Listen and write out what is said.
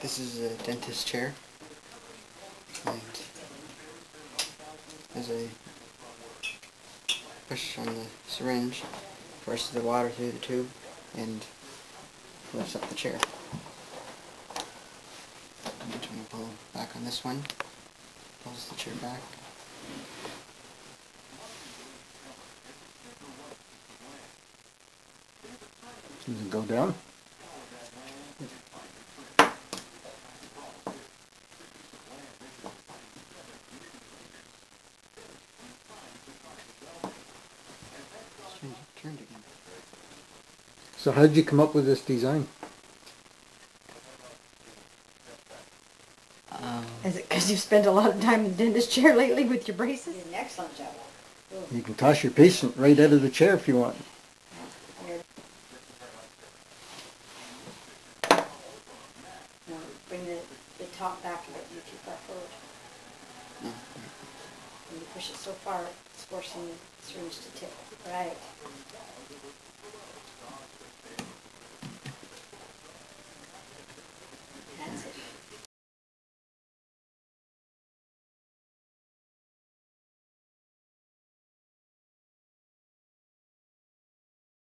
This is a dentist chair. And as I push on the syringe, forces the water through the tube and lifts up the chair. I'm going to pull back on this one. Pulls the chair back. Does it go down? Syringe turned again. So how did you come up with this design? Um, Is it because you've spent a lot of time in the dentist chair lately with your braces? Did an excellent job. You can toss your patient right out of the chair if you want. Bring the, the top back a bit, you're too far forward. no. When you push it so far, it's forcing the syringe to tip. Right.